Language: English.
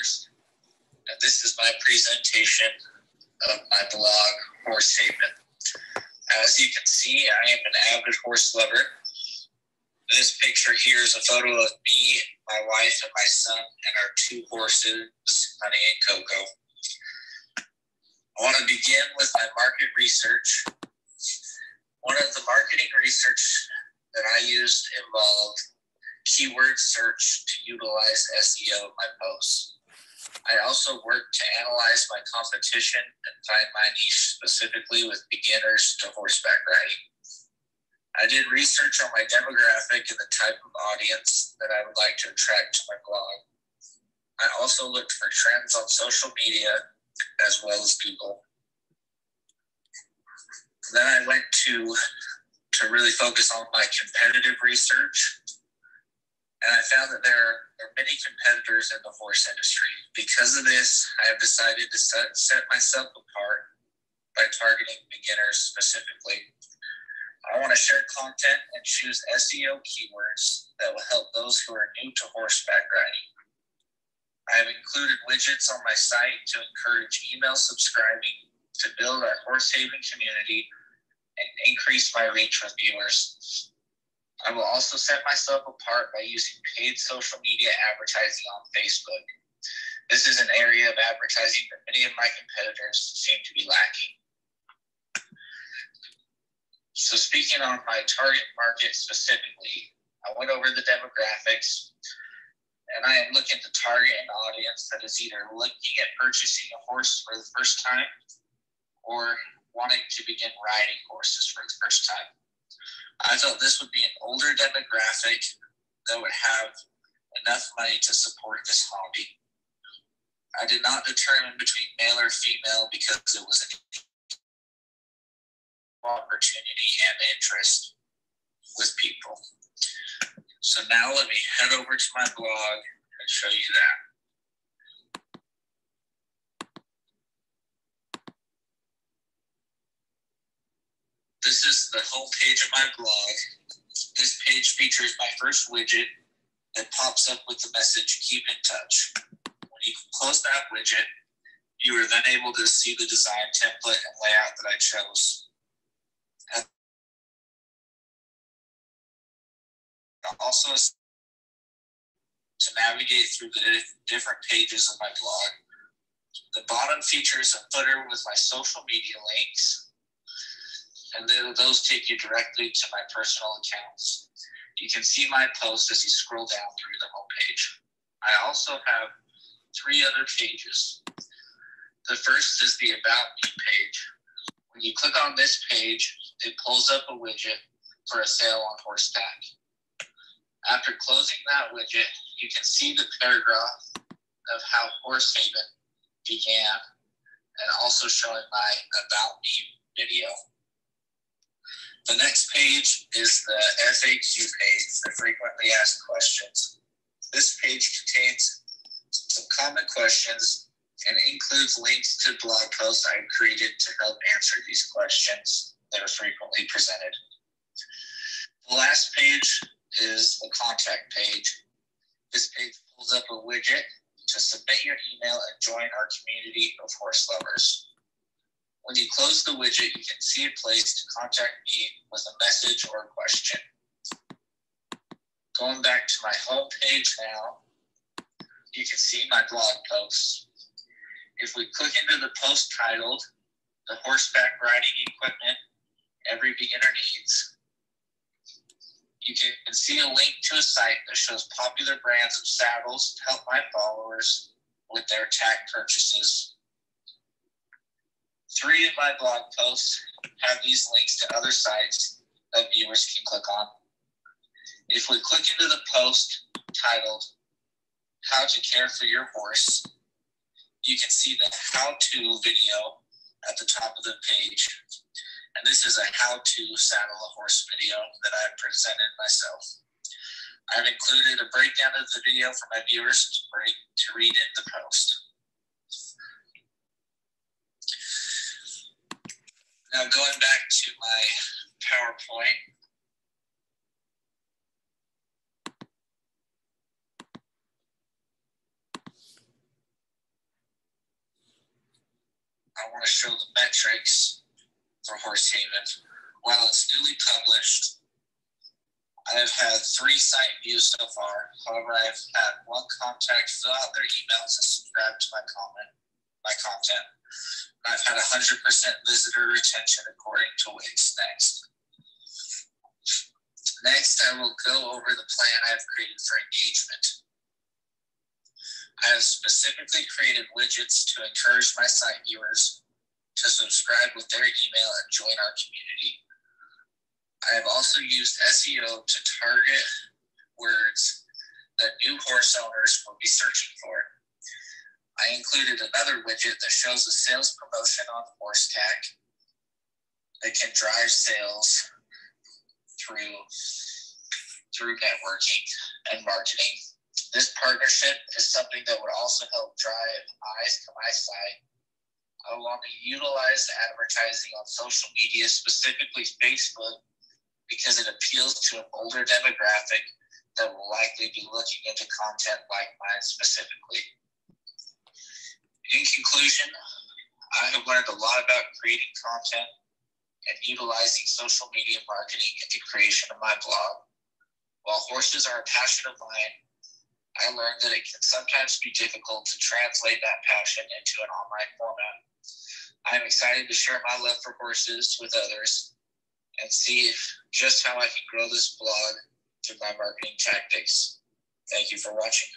viewers, and this is my presentation of my blog, Horse Haven. As you can see, I am an avid horse lover. This picture here is a photo of me, my wife, and my son, and our two horses, Honey and Coco. I want to begin with my market research. One of the marketing research that I used involved keyword search to utilize SEO in my posts. I also work to analyze my competition and find my niche specifically with beginners to horseback riding. I did research on my demographic and the type of audience that I would like to attract to my blog. I also looked for trends on social media as well as Google. Then I went to to really focus on my competitive research and I found that there are many competitors in the horse industry. Because of this, I have decided to set, myself apart by targeting beginners specifically. I want to share content and choose SEO keywords that will help those who are new to horseback riding. I have included widgets on my site to encourage email subscribing to build our Horse Haven community and increase my reach with viewers. I will also set myself apart by using paid social media advertising on Facebook. This is an area of advertising that many of my competitors seem to be lacking. So, speaking on my target market specifically, I went over the demographics and I am looking to target an audience that is either looking at purchasing a horse for the first time or wanting to begin riding horses for the first time. I felt this would be an older demographic that would have enough money to support this hobby. I did not determine between male or female because it was an opportunity and interest with people. So now let me head over to my blog and show you that. This is the home page of my blog. This page features my first widget that pops up with the message keep in touch. When you close that widget, you are then able to see the design template and layout that I chose. Also to navigate through the different pages of my blog. The bottom features a footer with my social media links, and then those take you directly to my personal accounts. You can see my posts as you scroll down through the homepage. I also have three other pages. The first is the About Me page. When you click on this page, it pulls up a widget for a sale on horseback. After closing that widget, you can see the paragraph of how Horse Haven began and also showing my About Me video. The next page is the FAQ page, the frequently asked questions. This page contains some common questions and includes links to blog posts I've created to help answer these questions that are frequently presented. The last page is the contact page. This page pulls up a widget to submit your email and join our community of horse lovers. When you close the widget, you can see a place to contact me with a message or a question. Going back to my home page now, you can see my blog posts. If we click into the post titled, The Horseback Riding Equipment Every Beginner Needs, you can see a link to a site that shows popular brands of saddles to help my followers with their tack purchases Three of my blog posts have these links to other sites that viewers can click on. If we click into the post titled How to Care for Your Horse, you can see the how to video at the top of the page. And this is a how to saddle a horse video that I presented myself. I've included a breakdown of the video for my viewers to, read, in the post. Now going back to my PowerPoint, I want to show the metrics for Horsehaven. While it's newly published, I have had three site views so far. However, I have had one contact fill out their emails and subscribe to my comment my content. I've had 100% visitor retention according to Wix Next. Next, I will go over the plan I have created for engagement. I have specifically created widgets to encourage my site viewers to subscribe with their email and join our community. I have also used SEO to target words that new horse owners will be searching for. I included another widget that shows a sales promotion on HorseTac that can drive sales through through networking and marketing. This partnership is something that would also help drive eyes to my site. I want to utilize the advertising on social media, specifically Facebook, because it appeals to an older demographic that will likely be looking into content like mine specifically. In conclusion, I have learned a lot about creating content and utilizing social media marketing in the creation of my blog. While horses are a passion of mine, I learned that it can sometimes be difficult to translate that passion into an online format. I'm excited to share my love for horses with others and see if, just how I can grow this blog through my marketing tactics. Thank you for watching.